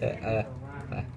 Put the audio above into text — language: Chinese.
哎哎，来。